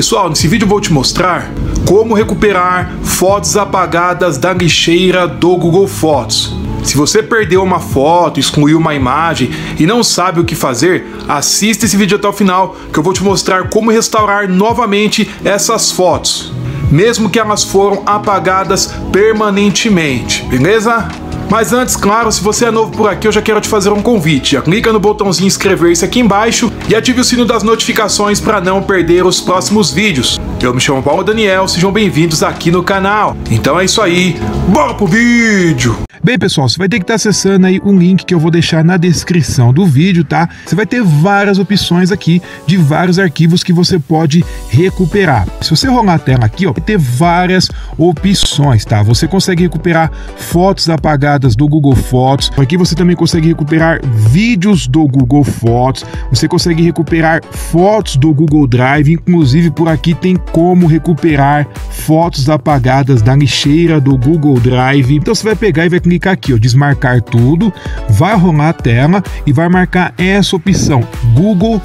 Pessoal, nesse vídeo eu vou te mostrar como recuperar fotos apagadas da lixeira do Google Fotos. Se você perdeu uma foto, excluiu uma imagem e não sabe o que fazer, assista esse vídeo até o final que eu vou te mostrar como restaurar novamente essas fotos, mesmo que elas foram apagadas permanentemente, beleza? Mas antes, claro, se você é novo por aqui, eu já quero te fazer um convite. Já clica no botãozinho inscrever-se aqui embaixo e ative o sino das notificações para não perder os próximos vídeos. Eu me chamo Paulo Daniel, sejam bem-vindos aqui no canal. Então é isso aí, bora pro vídeo! Bem, pessoal, você vai ter que estar acessando aí um link que eu vou deixar na descrição do vídeo, tá? Você vai ter várias opções aqui de vários arquivos que você pode recuperar. Se você rolar a tela aqui, ó, vai ter várias opções, tá? Você consegue recuperar fotos apagadas do Google Fotos. Aqui você também consegue recuperar vídeos do Google Fotos. Você consegue recuperar fotos do Google Drive. Inclusive, por aqui tem como recuperar fotos apagadas da lixeira do Google Drive. Então você vai pegar e vai clicar aqui, ó, desmarcar tudo, vai rolar a tela e vai marcar essa opção, Google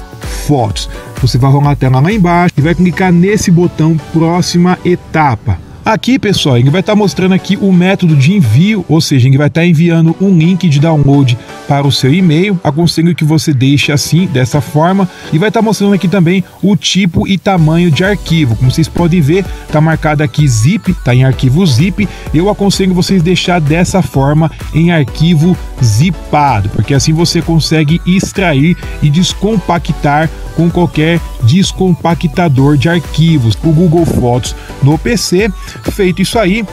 Fotos. Você vai rolar a tela lá embaixo e vai clicar nesse botão próxima etapa. Aqui, pessoal, ele vai estar mostrando aqui o método de envio, ou seja, ele vai estar enviando um link de download para o seu e-mail. Aconselho que você deixe assim, dessa forma, e vai estar mostrando aqui também o tipo e tamanho de arquivo. Como vocês podem ver, está marcado aqui zip, está em arquivo zip. Eu aconselho vocês deixar dessa forma em arquivo zipado, porque assim você consegue extrair e descompactar com qualquer descompactador de arquivos. O Google Fotos no PC Feito isso aí,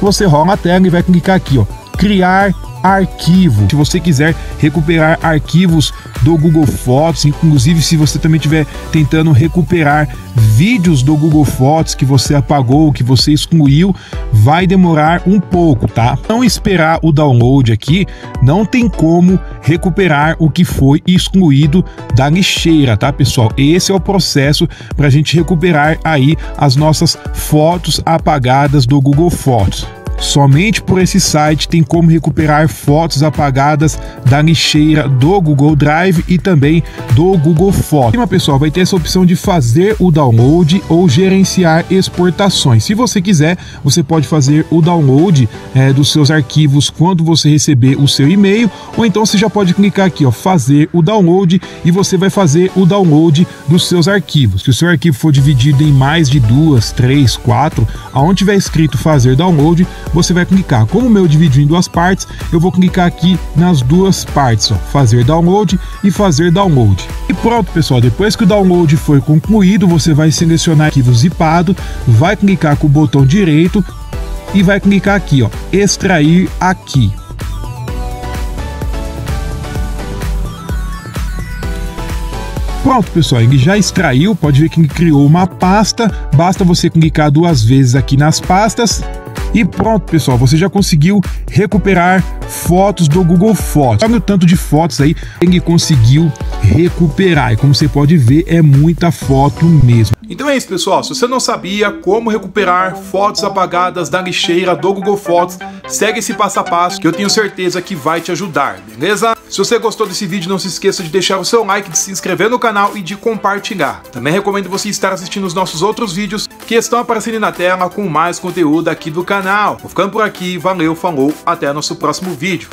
você rola a tela e vai clicar aqui, ó, criar arquivo. Se você quiser recuperar arquivos do Google Fotos, inclusive se você também estiver tentando recuperar vídeos do Google Fotos que você apagou, que você excluiu, vai demorar um pouco, tá? Não esperar o download aqui, não tem como recuperar o que foi excluído da lixeira, tá, pessoal? Esse é o processo para a gente recuperar aí as nossas fotos apagadas do Google Fotos. Somente por esse site tem como recuperar fotos apagadas da lixeira do Google Drive e também do Google Fotos. Cima, pessoal, vai ter essa opção de fazer o download ou gerenciar exportações. Se você quiser, você pode fazer o download é, dos seus arquivos quando você receber o seu e-mail, ou então você já pode clicar aqui, ó, fazer o download e você vai fazer o download dos seus arquivos. Se o seu arquivo for dividido em mais de duas, três, quatro, aonde tiver escrito fazer download, você vai clicar. Como o meu dividiu em duas partes, eu vou clicar aqui nas duas partes, ó, fazer download e fazer download. E pronto, pessoal, depois que o download foi concluído, você vai selecionar arquivo zipado, vai clicar com o botão direito e vai clicar aqui, ó, extrair aqui. Pronto, pessoal, ele já extraiu, pode ver que ele criou uma pasta, basta você clicar duas vezes aqui nas pastas e pronto, pessoal, você já conseguiu recuperar fotos do Google Fotos. Olha o tanto de fotos aí que conseguiu recuperar. E como você pode ver, é muita foto mesmo. Então é isso, pessoal. Se você não sabia como recuperar fotos apagadas da lixeira do Google Fotos, segue esse passo a passo que eu tenho certeza que vai te ajudar, beleza? Se você gostou desse vídeo, não se esqueça de deixar o seu like, de se inscrever no canal e de compartilhar. Também recomendo você estar assistindo os nossos outros vídeos que estão aparecendo na tela com mais conteúdo aqui do canal. Vou ficando por aqui, valeu, falou, até nosso próximo vídeo.